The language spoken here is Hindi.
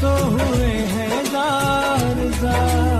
तो हुए हैं जार जार